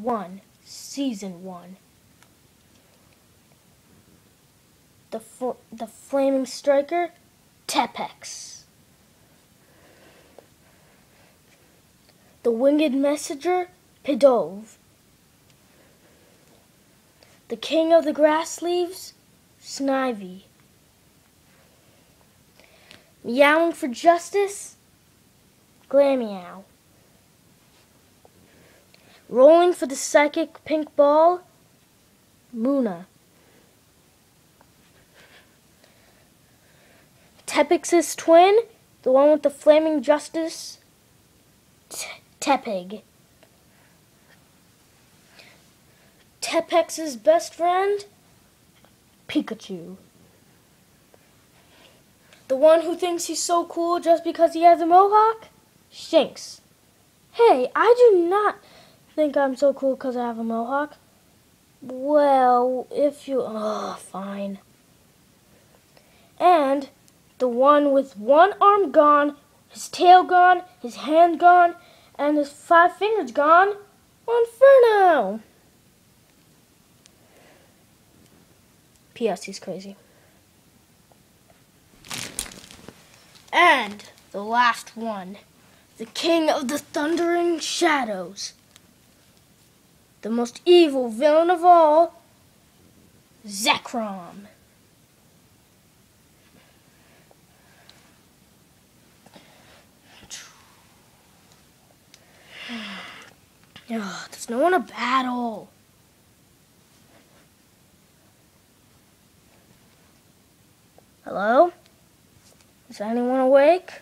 1, Season 1. The, the Flaming Striker, Tepex. The Winged Messenger, Pidove. The King of the Grass Leaves, Snivy. Meowing for Justice, Glameow. Rolling for the psychic pink ball, Luna. Tepex's twin, the one with the flaming justice, Tepig. Tepex's best friend, Pikachu. The one who thinks he's so cool just because he has a mohawk, Shinx. Hey, I do not think I'm so cool because I have a mohawk? Well, if you. Oh, fine. And the one with one arm gone, his tail gone, his hand gone, and his five fingers gone, Inferno! P.S. He's crazy. And the last one, the king of the thundering shadows the most evil villain of all, Zekrom. Ugh, there's no one to battle. Hello? Is anyone awake?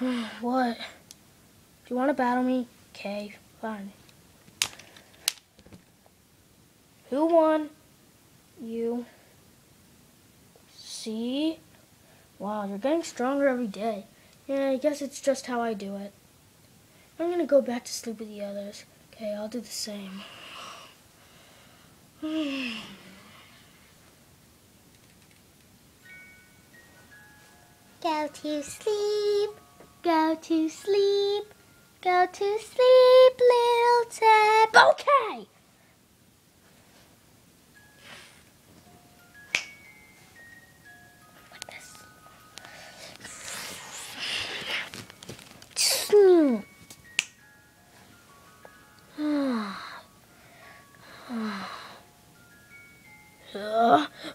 what? Do you want to battle me? Okay, fine. Who won? You. See? Wow, you're getting stronger every day. Yeah, I guess it's just how I do it. I'm gonna go back to sleep with the others. Okay, I'll do the same. Go to sleep, go to sleep, go to sleep, little Tep. Okay!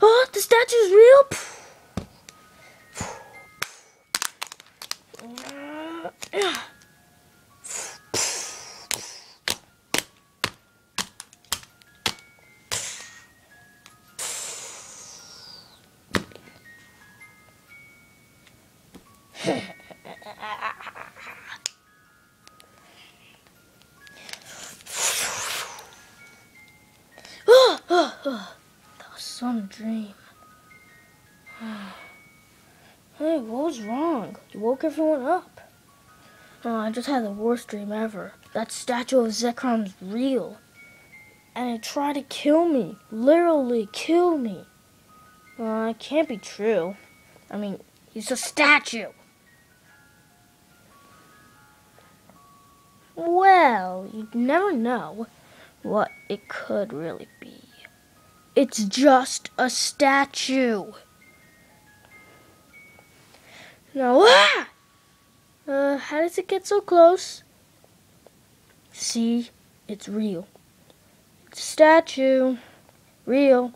Oh, the statue's real. that was some dream. hey, what was wrong? You woke everyone up. Oh, I just had the worst dream ever. That statue of Zekrom's real. And it tried to kill me. Literally kill me. Uh, it can't be true. I mean, he's a statue. Well, you never know what it could really be. It's just a statue. Now, ah! Uh, how does it get so close? See, it's real. It's a statue. Real.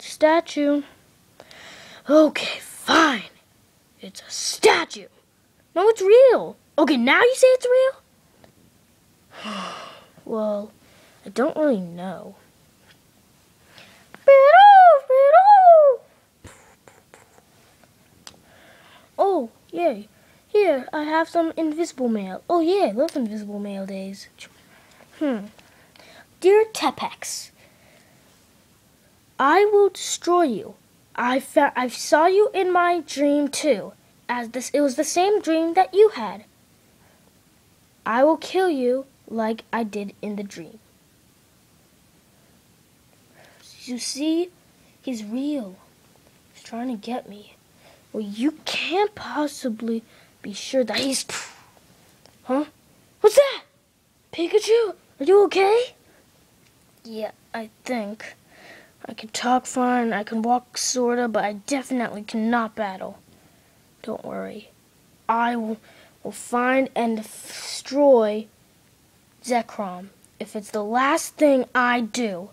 Statue. Okay, fine. It's a statue. No, it's real. Okay, now you say it's real? well, I don't really know. Oh, yay. Here, I have some invisible mail. Oh, yeah, love invisible mail days. Hmm. Dear Tepex, I will destroy you. I fa- I saw you in my dream too, as this it was the same dream that you had. I will kill you like I did in the dream. You see, he's real. He's trying to get me. Well, you can't possibly be sure that he's. Huh? What's that? Pikachu, are you okay? Yeah, I think. I can talk fine, I can walk sorta, but I definitely cannot battle. Don't worry. I will, will find and destroy Zekrom. If it's the last thing I do,